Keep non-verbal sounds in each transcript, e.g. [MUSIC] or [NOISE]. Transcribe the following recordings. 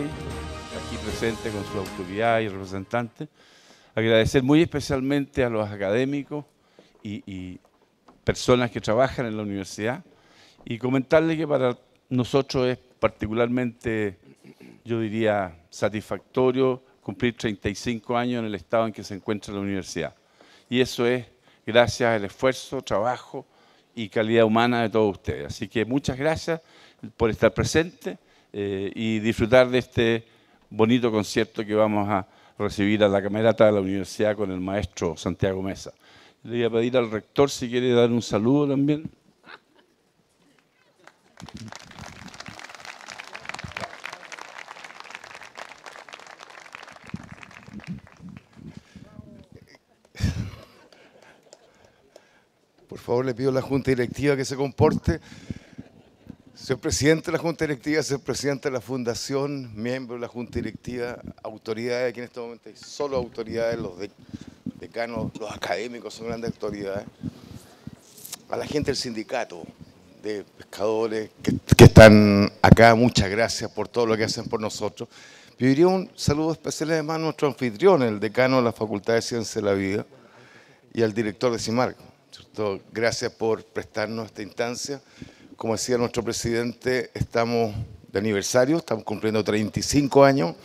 aquí presente con su autoridad y representante. Agradecer muy especialmente a los académicos y, personas que trabajan en la universidad y comentarle que para nosotros es particularmente, yo diría, satisfactorio cumplir 35 años en el estado en que se encuentra la universidad. Y eso es gracias al esfuerzo, trabajo y calidad humana de todos ustedes. Así que muchas gracias por estar presente eh, y disfrutar de este bonito concierto que vamos a recibir a la camerata de la universidad con el maestro Santiago Mesa. Le voy a pedir al rector si quiere dar un saludo también. Por favor, le pido a la Junta Directiva que se comporte. Señor presidente de la Junta Directiva, señor presidente de la Fundación, miembro de la Junta Directiva, autoridades, aquí en este momento hay solo autoridades, los decanos, los académicos son grandes autoridades, a la gente del sindicato de pescadores que, están acá, muchas gracias por todo lo que hacen por nosotros. Pediría un saludo especial además a nuestro anfitrión, el decano de la Facultad de Ciencias de la Vida y al director de CIMARC. Gracias por prestarnos esta instancia. Como decía nuestro presidente, estamos de aniversario, estamos cumpliendo 35 años.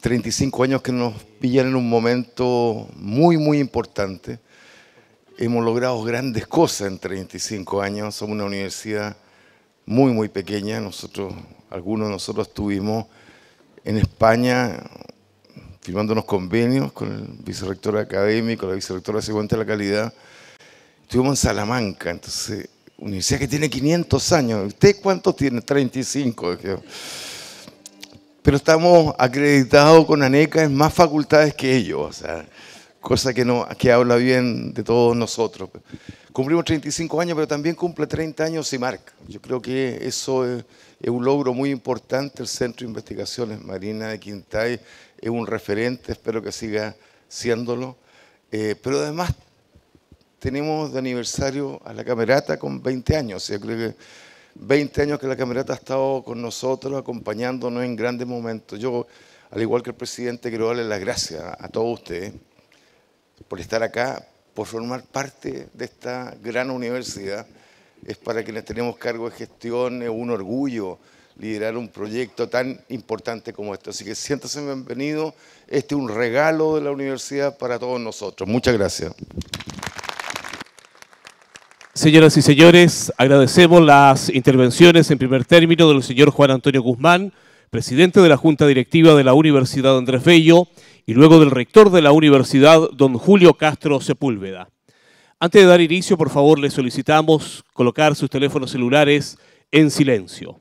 35 años que nos pillan en un momento muy, muy importante. Hemos logrado grandes cosas en 35 años. Somos una universidad muy, muy pequeña. Nosotros, algunos de nosotros estuvimos en España firmando unos convenios con el vicerrector académico, la vicerrectora de de la Calidad, Estuvimos en Salamanca, entonces, universidad que tiene 500 años. ¿Usted cuántos tiene? 35. Pero estamos acreditados con ANECA en más facultades que ellos, cosa que, no, que habla bien de todos nosotros. Cumplimos 35 años, pero también cumple 30 años CIMARC. Yo creo que eso es, un logro muy importante. El Centro de Investigaciones Marinas de Quintay es un referente, espero que siga siéndolo. Eh, pero además tenemos de aniversario a la Camerata con 20 años. Yo creo que 20 años que la Camerata ha estado con nosotros, acompañándonos en grandes momentos. Yo, al igual que el presidente, quiero darle las gracias a todos ustedes por estar acá, por formar parte de esta gran universidad. Es para quienes tenemos cargo de gestión, es un orgullo liderar un proyecto tan importante como este. Así que siéntase bienvenido. Este es un regalo de la universidad para todos nosotros. Muchas gracias. Señoras y señores, agradecemos las intervenciones en primer término del señor Juan Antonio Guzmán, presidente de la Junta Directiva de la Universidad Andrés Bello, y luego del rector de la universidad, don Julio Castro Sepúlveda. Antes de dar inicio, por favor, le solicitamos colocar sus teléfonos celulares en silencio.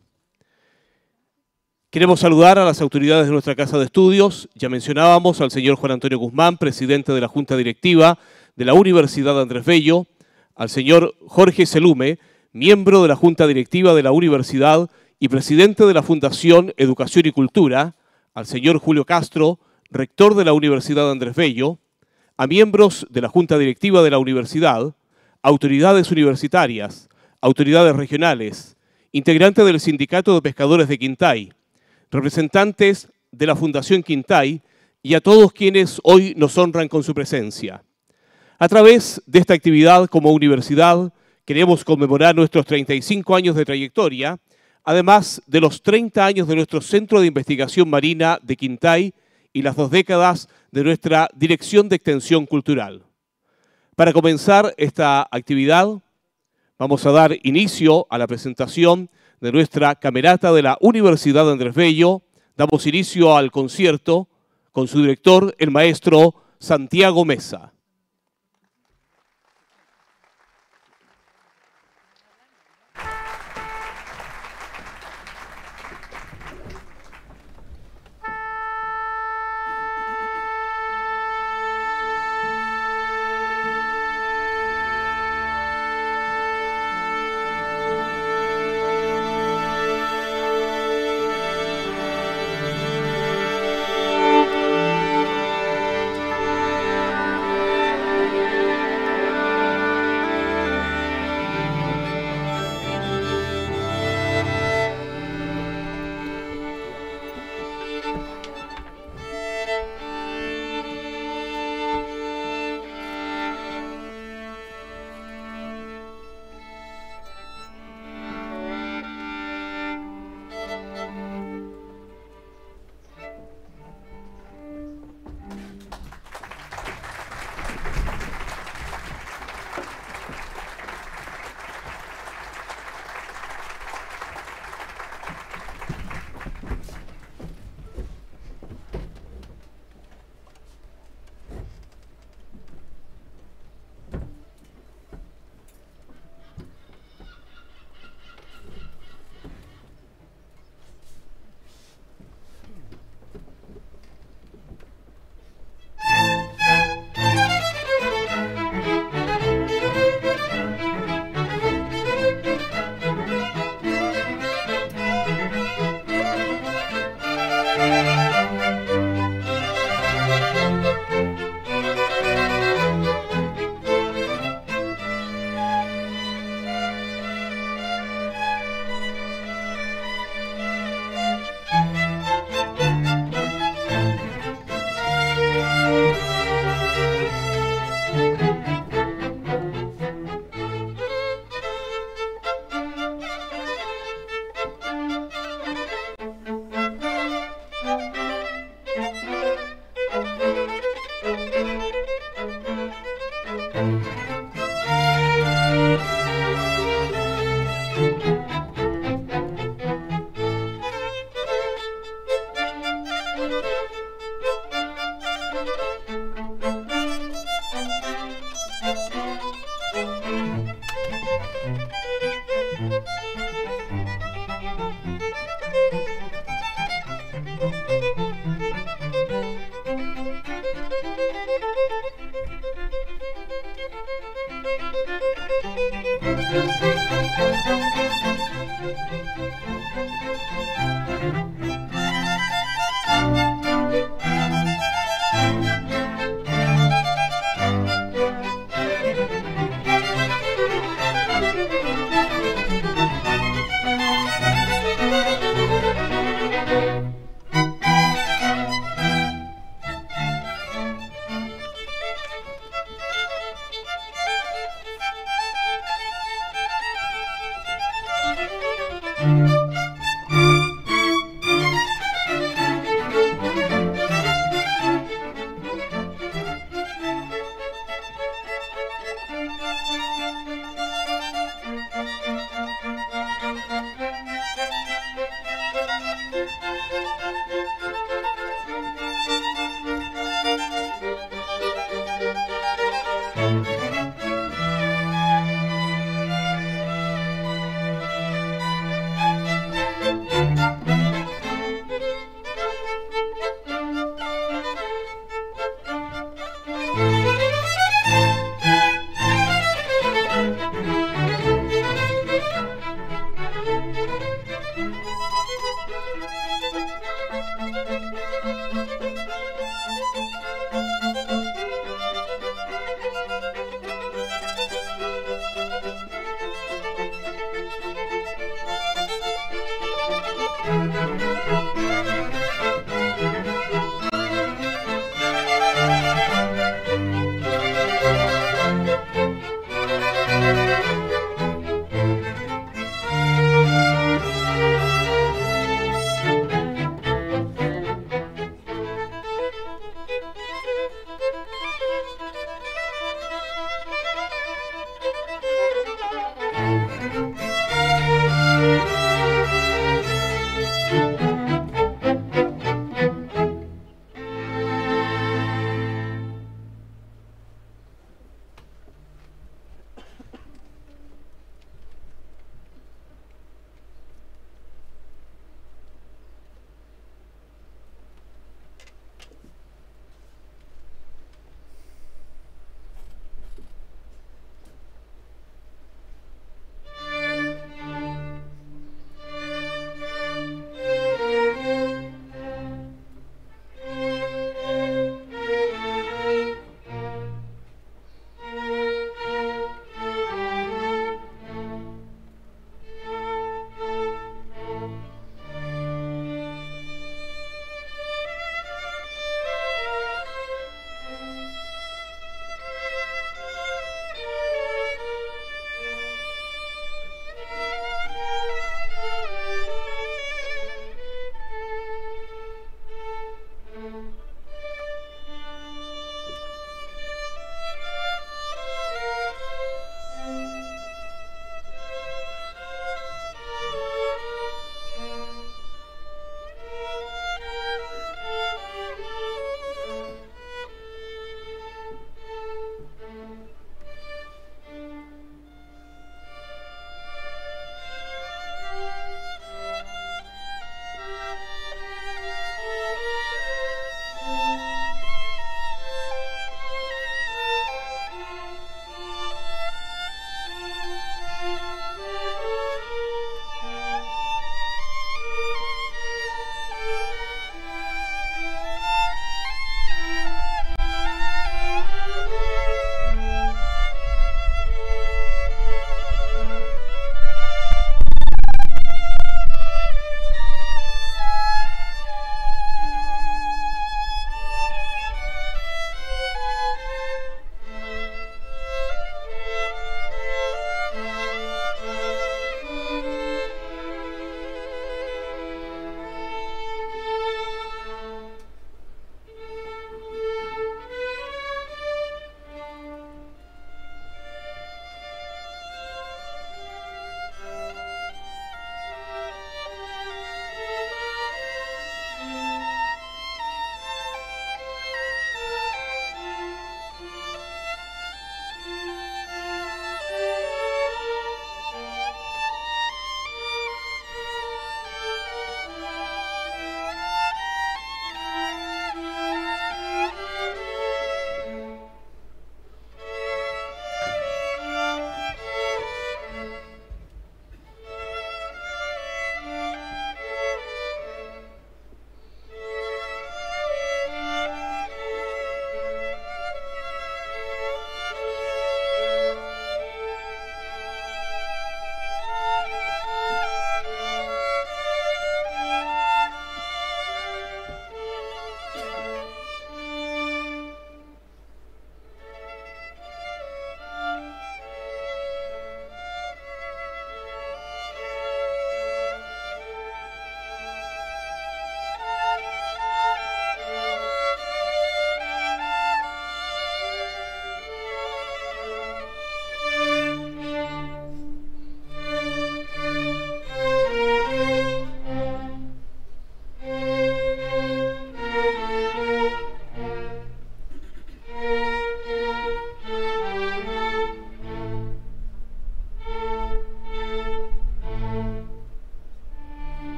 Queremos saludar a las autoridades de nuestra Casa de Estudios. Ya mencionábamos al señor Juan Antonio Guzmán, presidente de la Junta Directiva de la Universidad Andrés Bello, al señor Jorge Selume, miembro de la Junta Directiva de la Universidad y presidente de la Fundación Educación y Cultura, al señor Julio Castro, rector de la Universidad Andrés Bello, a miembros de la Junta Directiva de la Universidad, autoridades universitarias, autoridades regionales, integrantes del Sindicato de Pescadores de Quintay, representantes de la Fundación Quintay y a todos quienes hoy nos honran con su presencia. A través de esta actividad como universidad queremos conmemorar nuestros 35 años de trayectoria, además de los 30 años de nuestro Centro de Investigación Marina de Quintay y las dos décadas de nuestra Dirección de Extensión Cultural. Para comenzar esta actividad, vamos a dar inicio a la presentación de nuestra camerata de la Universidad de Andrés Bello. Damos inicio al concierto con su director, el maestro Santiago Mesa.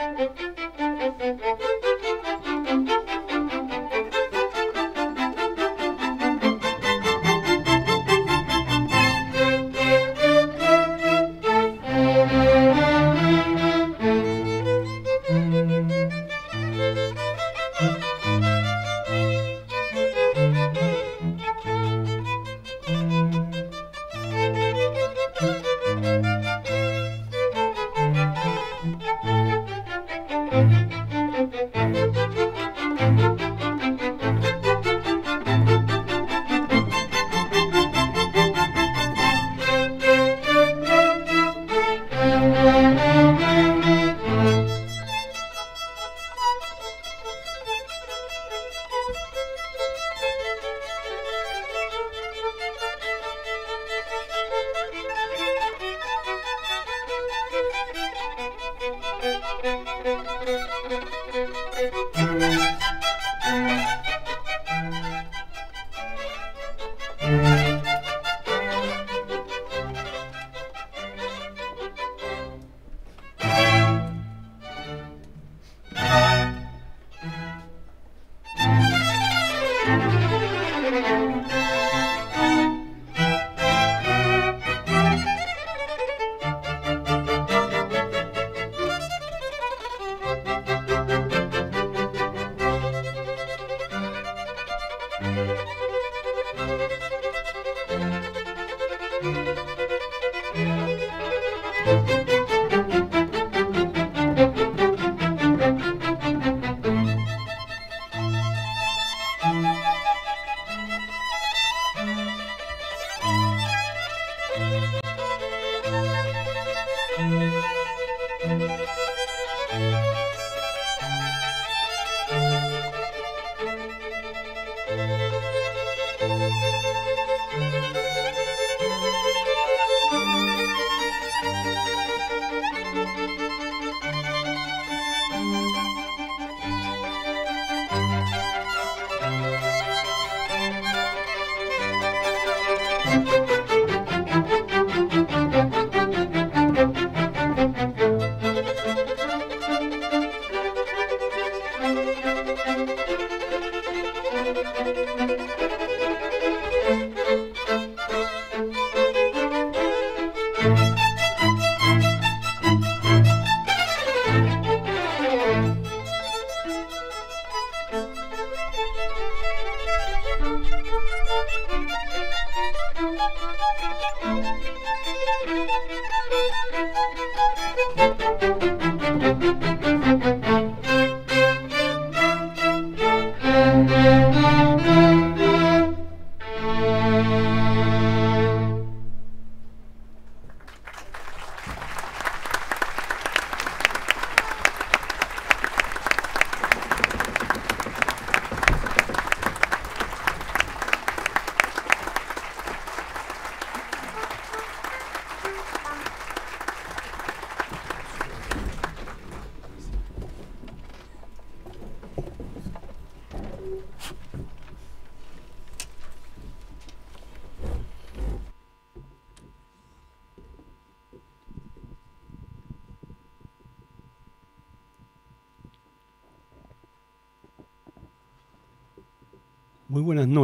Thank you.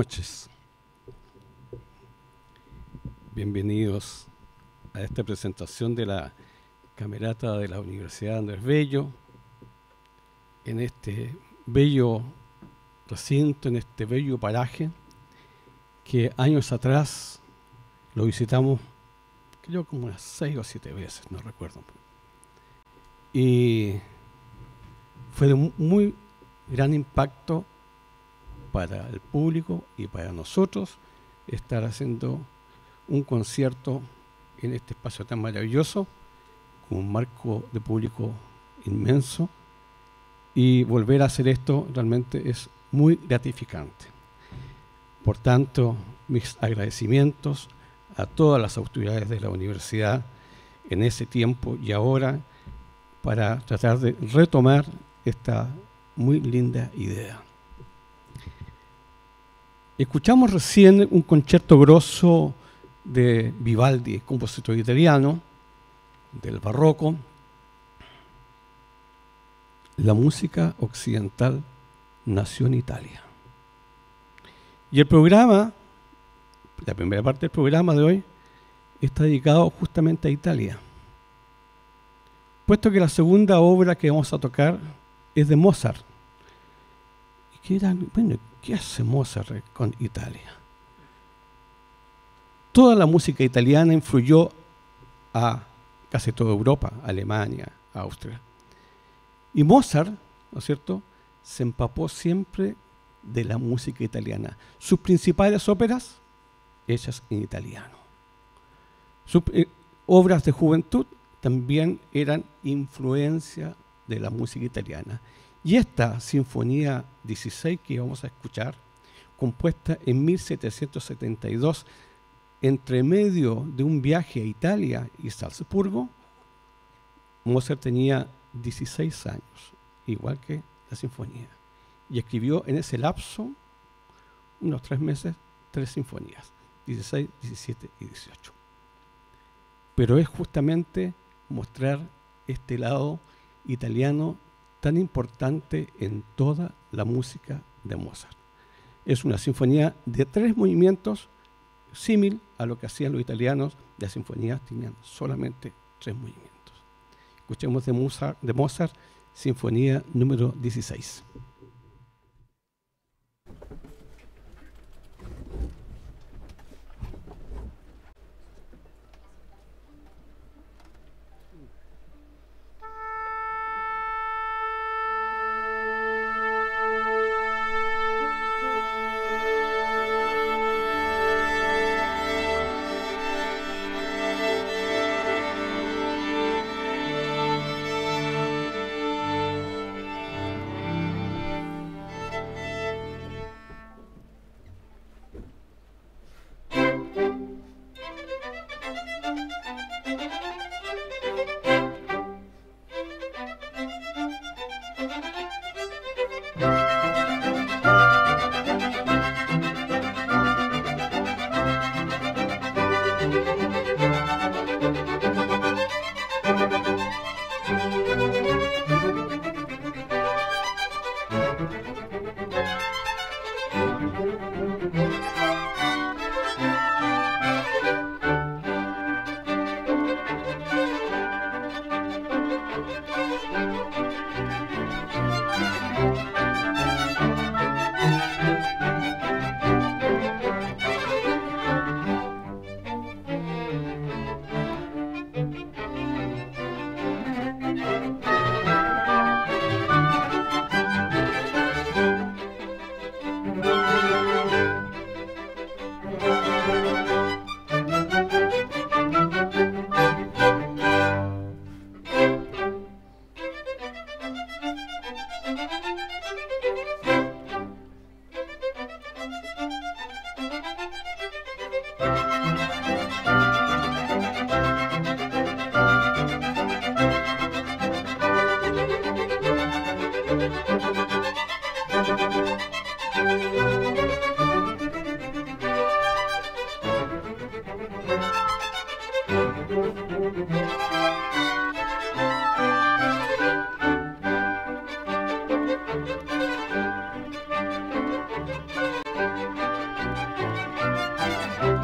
Noches. Bienvenidos a esta presentación de la Camerata de la Universidad Andrés Bello, en este bello recinto, en este bello paraje, que años atrás lo visitamos, creo como unas seis o siete veces, no recuerdo. Y fue de muy gran impacto para el público y para nosotros estar haciendo un concierto en este espacio tan maravilloso, con un marco de público inmenso, y volver a hacer esto realmente es muy gratificante. Por tanto, mis agradecimientos a todas las autoridades de la universidad en ese tiempo y ahora para tratar de retomar esta muy linda idea. Escuchamos recién un concierto grosso de Vivaldi, compositor italiano, del barroco. la música occidental nació en Italia. Y el programa, la primera parte del programa de hoy, está dedicado justamente a Italia. Puesto que la segunda obra que vamos a tocar es de Mozart. ¿Y qué, bueno, ¿qué hace Mozart con Italia? Toda la música italiana influyó a casi toda Europa, Alemania, Austria. Y Mozart, ¿no es cierto?, se empapó siempre de la música italiana. Sus principales óperas hechas en italiano. Sus eh, obras de juventud también eran influencia de la música italiana. Y esta Sinfonía 16 que vamos a escuchar, compuesta en 1772, entre medio de un viaje a Italia y Salzburgo, Mozart tenía 16 años, igual que la sinfonía. Y escribió en ese lapso, unos tres meses, tres sinfonías, 16, 17 y 18. Pero es justamente mostrar este lado italiano tan importante en toda la música de Mozart. Es una sinfonía de tres movimientos, símil a lo que hacían los italianos, las sinfonías tenían solamente tres movimientos. Escuchemos de Mozart, de Mozart Sinfonía número 16. Thank you.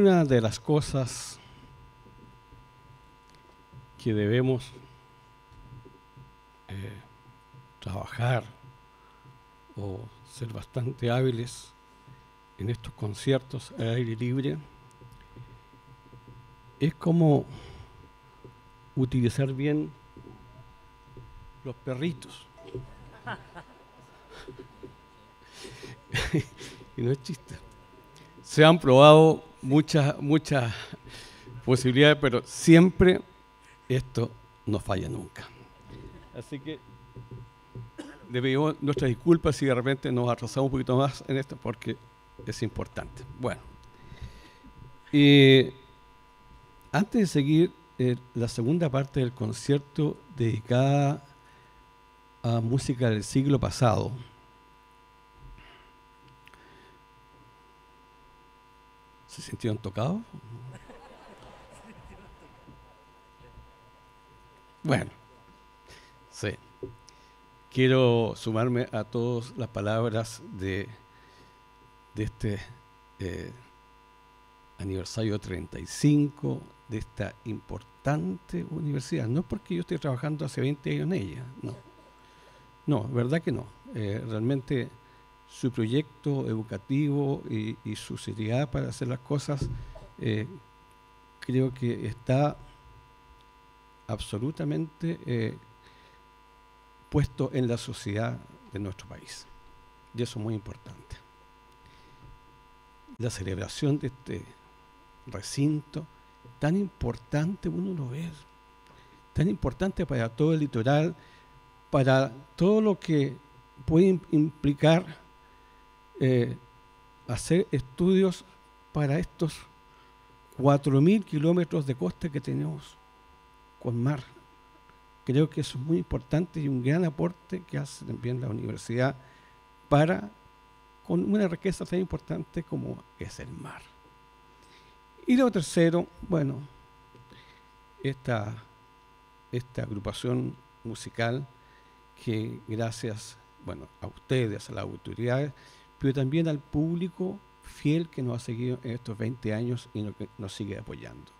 Una de las cosas que debemos eh, trabajar o ser bastante hábiles en estos conciertos al aire libre es como utilizar bien los perritos. [LAUGHS] y no es chiste. Se han probado muchas, muchas posibilidades, pero siempre esto no falla nunca. Así que le pedimos nuestras disculpas si de repente nos atrasamos un poquito más en esto, porque es importante. Bueno, y antes de seguir eh, la segunda parte del concierto dedicada a música del siglo pasado, ¿Se sintieron tocados? Bueno, sí. Quiero sumarme a todas las palabras de, de este eh, aniversario 35 de esta importante universidad. No porque yo esté trabajando hace 20 años en ella, no. No, verdad que no. Eh, realmente su proyecto educativo y, su seriedad para hacer las cosas, eh, creo que está absolutamente eh, puesto en la sociedad de nuestro país. Y eso es muy importante. La celebración de este recinto, tan importante uno lo ve, tan importante para todo el litoral, para todo lo que puede implicar eh, hacer estudios para estos 4.000 kilómetros de costa que tenemos con mar. Creo que eso es muy importante y un gran aporte que hace también la universidad para con una riqueza tan importante como es el mar. Y lo tercero, bueno, esta, esta agrupación musical que gracias bueno, a ustedes, a las autoridades, pero también al público fiel que nos ha seguido en estos 20 años y nos sigue apoyando.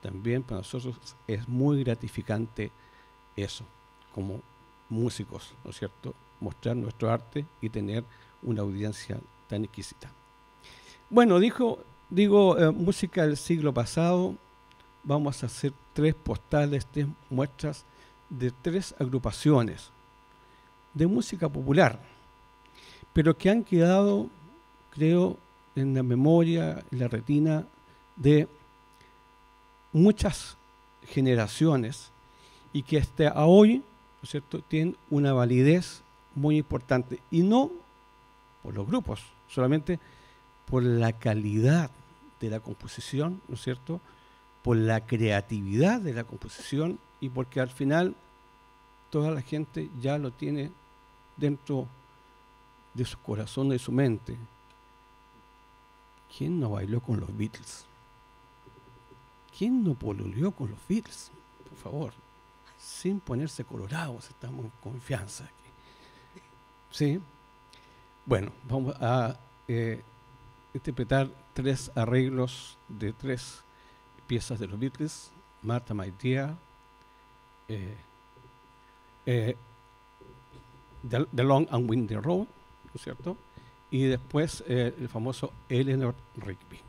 También para nosotros es muy gratificante eso, como músicos, ¿no es cierto? Mostrar nuestro arte y tener una audiencia tan exquisita. Bueno, dijo, digo, eh, música del siglo pasado, vamos a hacer tres postales, tres muestras de tres agrupaciones de música popular pero que han quedado, creo, en la memoria, en la retina de muchas generaciones y que hasta hoy, cierto?, tienen una validez muy importante. Y no por los grupos, solamente por la calidad de la composición, ¿no es cierto?, por la creatividad de la composición y porque al final toda la gente ya lo tiene dentro de su corazón, de su mente. ¿Quién no bailó con los Beatles? ¿Quién no polulió con los Beatles? Por favor, sin ponerse colorados, estamos en confianza aquí. ¿Sí? Bueno, vamos a eh, interpretar tres arreglos de tres piezas de los Beatles, Martha My Dear, eh, eh, The Long and Windy Road, ¿no es cierto? Y después eh, el famoso Eleanor Rigby.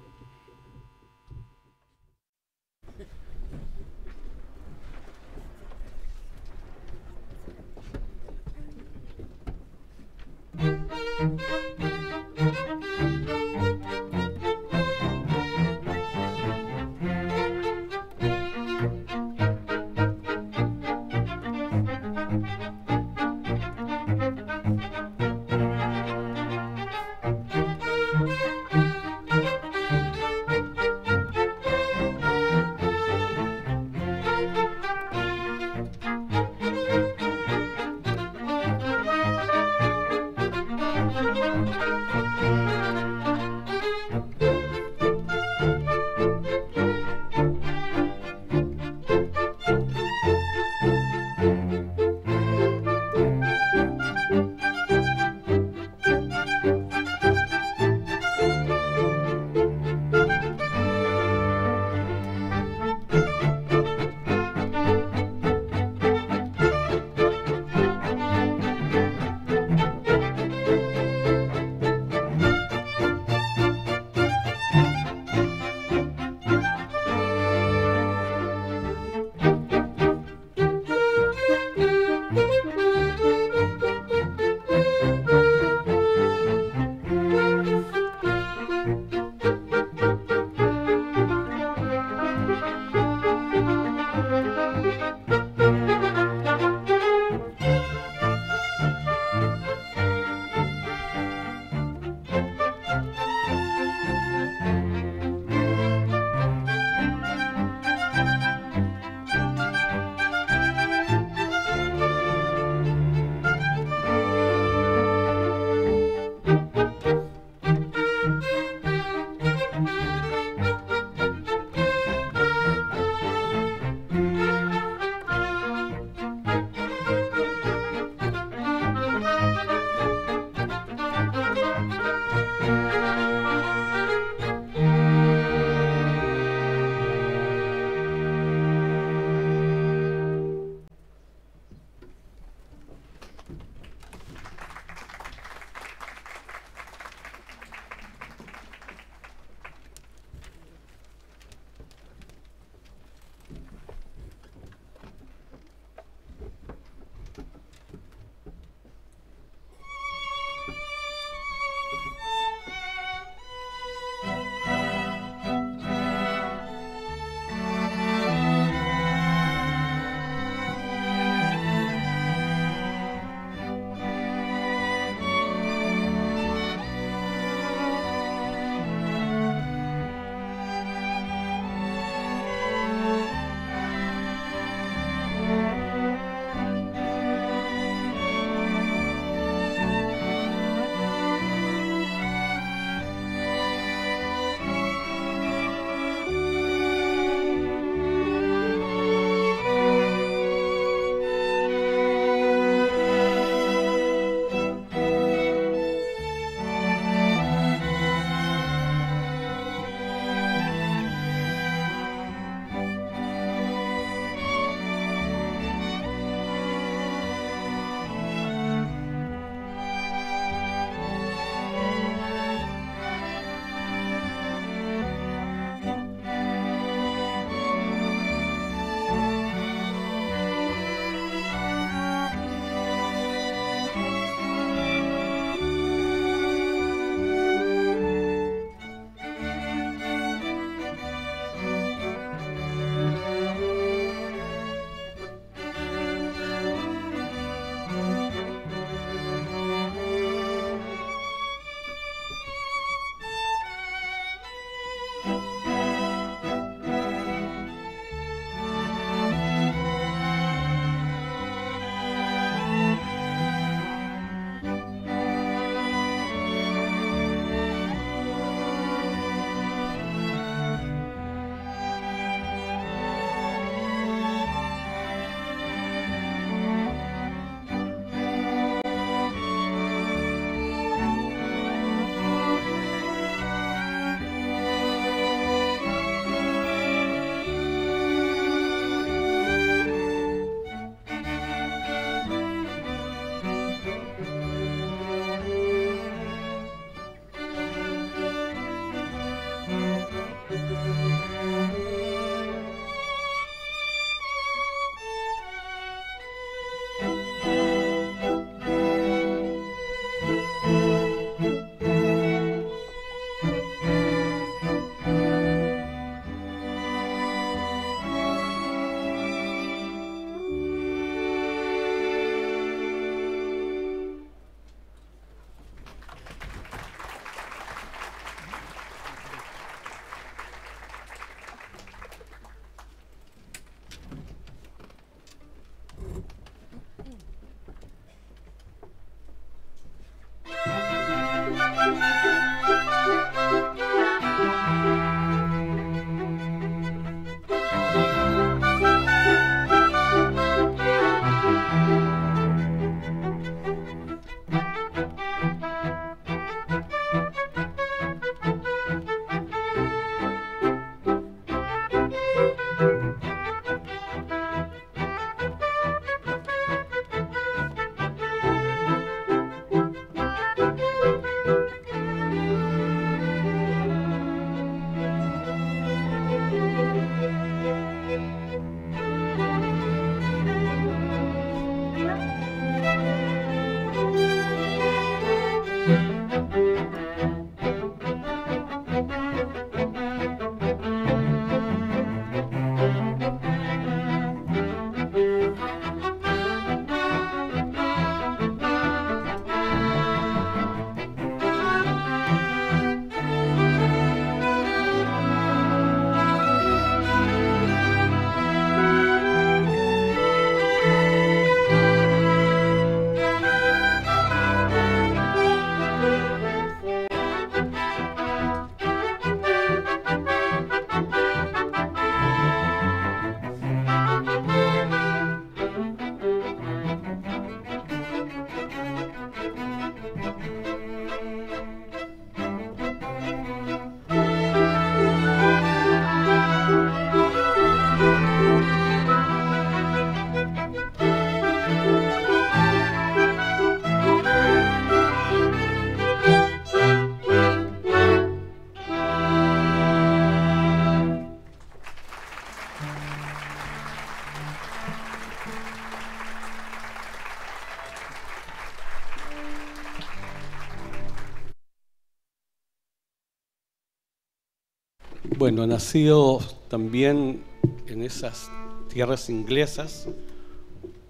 Bueno, nacido también en esas tierras inglesas,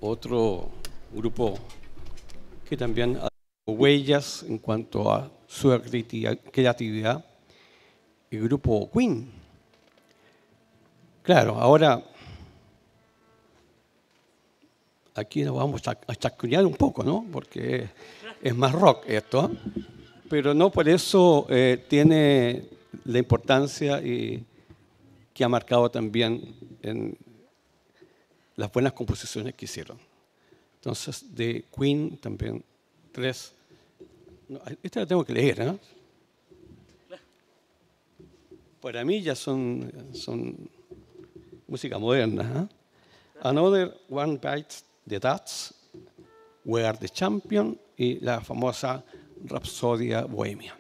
otro grupo que también ha dado huellas en cuanto a su creatividad, el grupo Queen. Claro, ahora aquí nos vamos a chascuñar un poco, ¿no? Porque es más rock esto, pero no por eso eh, tiene la importancia y que ha marcado también en las buenas composiciones que hicieron. Entonces, de Queen también tres. esta la tengo que leer, ¿no? Para mí ya son, son música moderna. ¿eh? Another One Bites the Dust, We Are the Champion y la famosa Rapsodia Bohemia.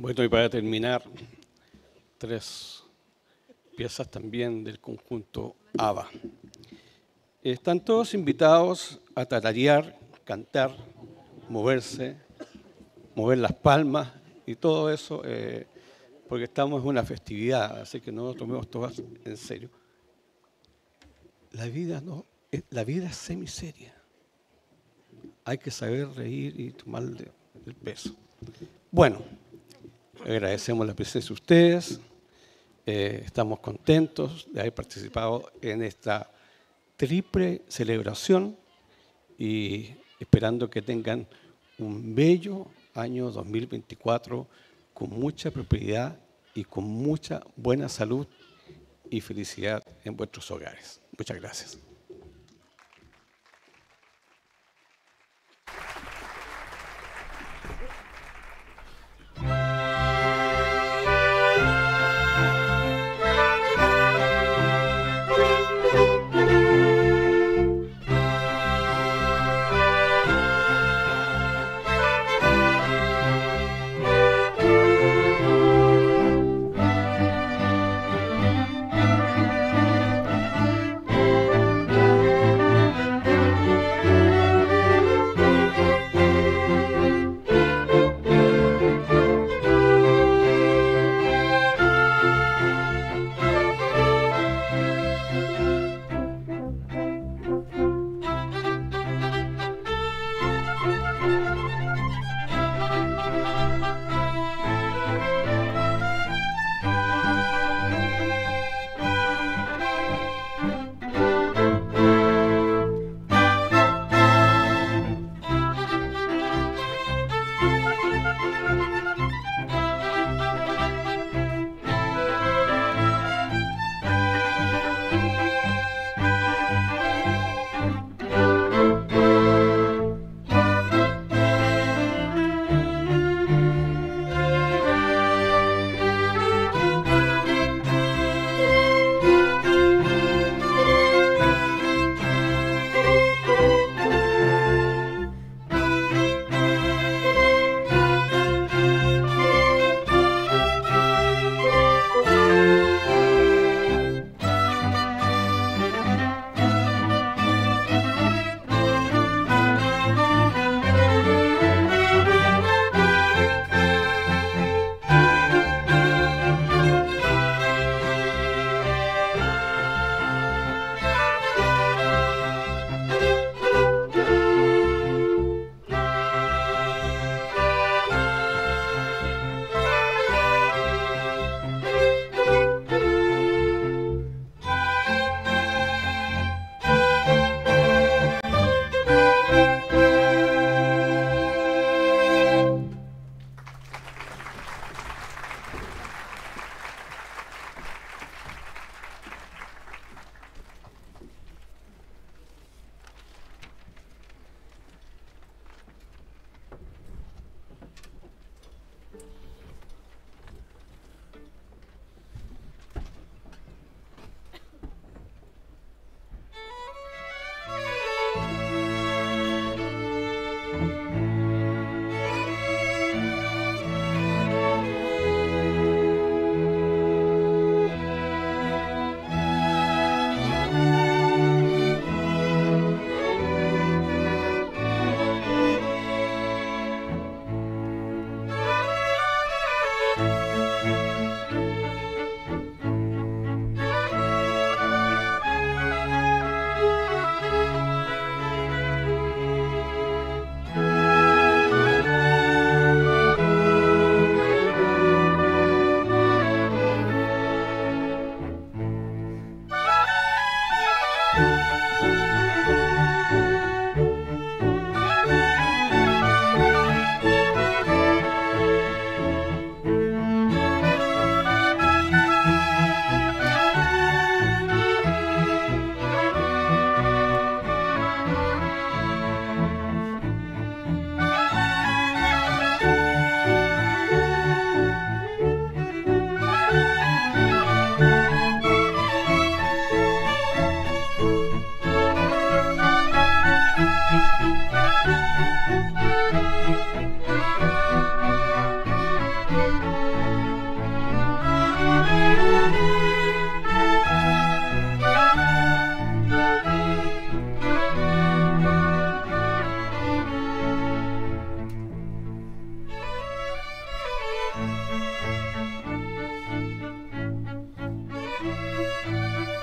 Bueno, y para terminar, tres piezas también del conjunto ABBA. Están todos invitados a tararear, cantar, moverse, mover las palmas y todo eso, eh, porque estamos en una festividad, así que no nos tomemos todas en serio. La vida, no, eh, la vida es semiseria. Hay que saber reír y tomar el peso. Bueno, agradecemos la presencia de ustedes. Eh, estamos contentos de haber participado en esta triple celebración y esperando que tengan un bello año 2024 con mucha prosperidad y con mucha buena salud y felicidad en vuestros hogares. Muchas gracias.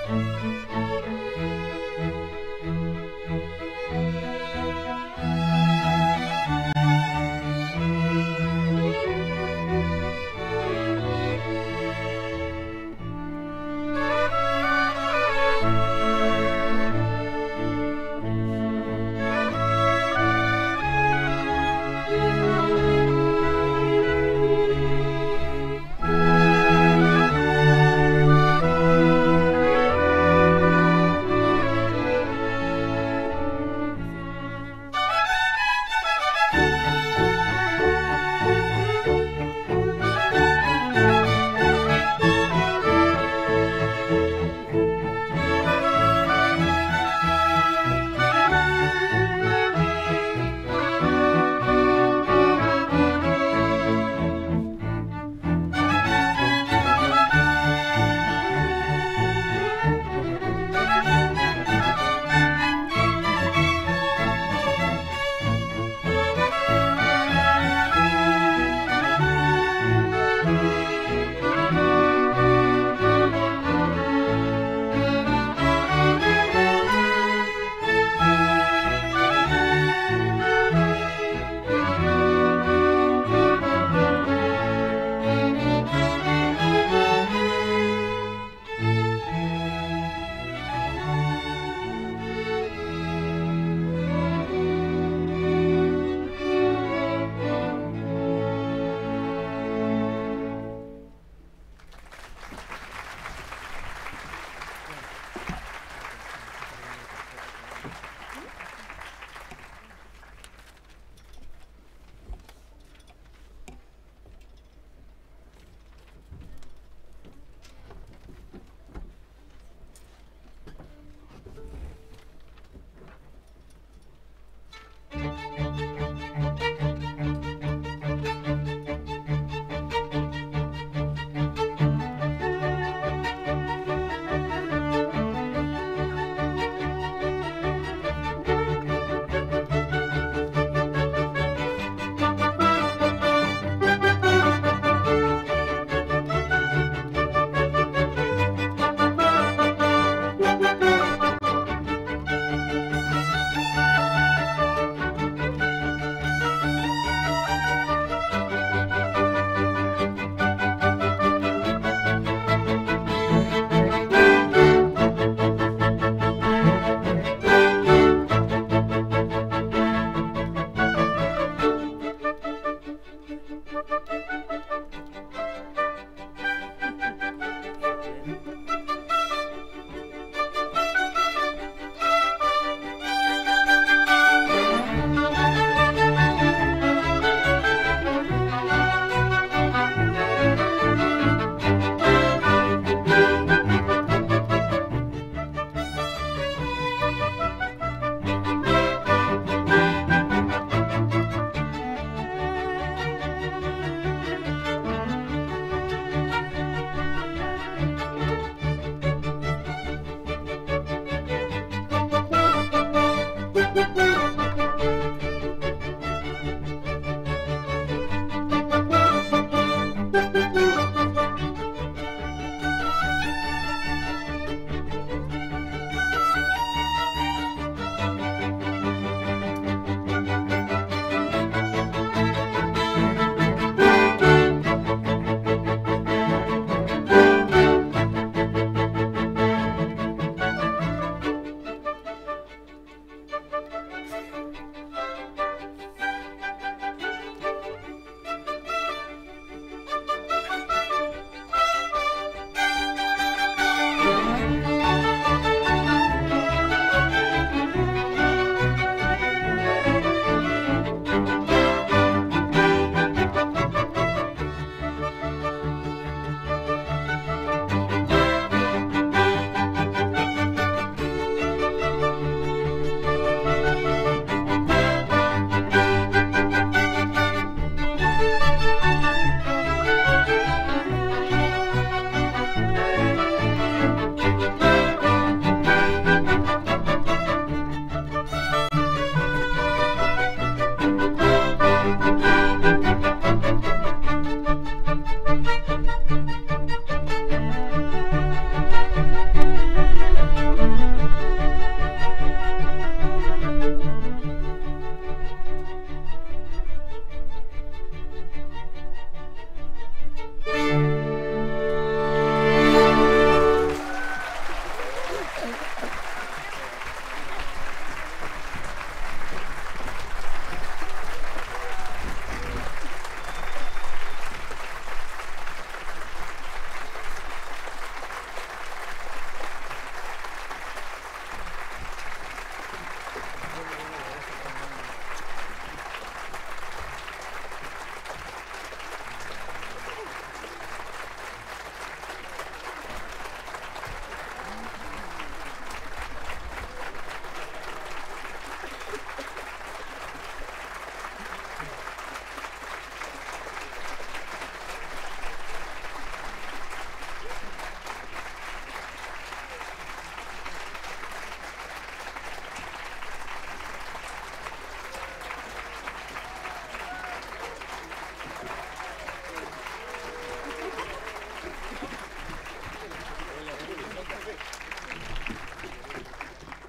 Música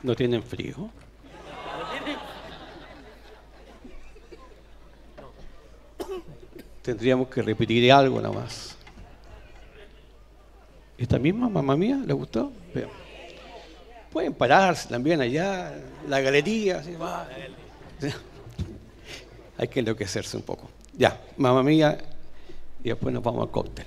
¿No tienen frío? Tendríamos que repetir algo nada más. ¿Esta misma, mamá mía, le gustó? Bien. Pueden pararse también allá, la galería. [LAUGHS] Hay que enloquecerse un poco. Ya, mamá mía, y después nos vamos al cóctel.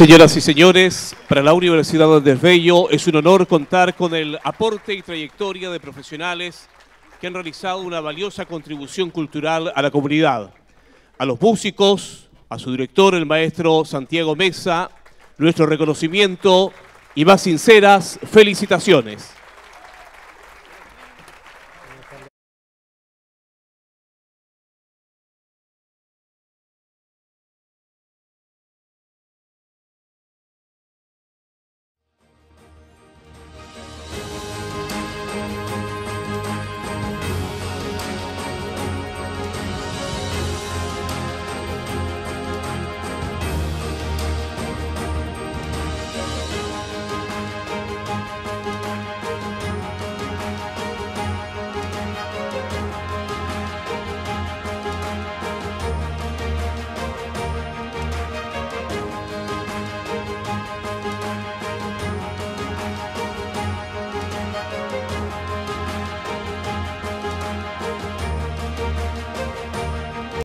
Señoras y señores, para la Universidad Andrés Bello es un honor contar con el aporte y trayectoria de profesionales que han realizado una valiosa contribución cultural a la comunidad. A los músicos, a su director, el maestro Santiago Mesa, nuestro reconocimiento y más sinceras felicitaciones.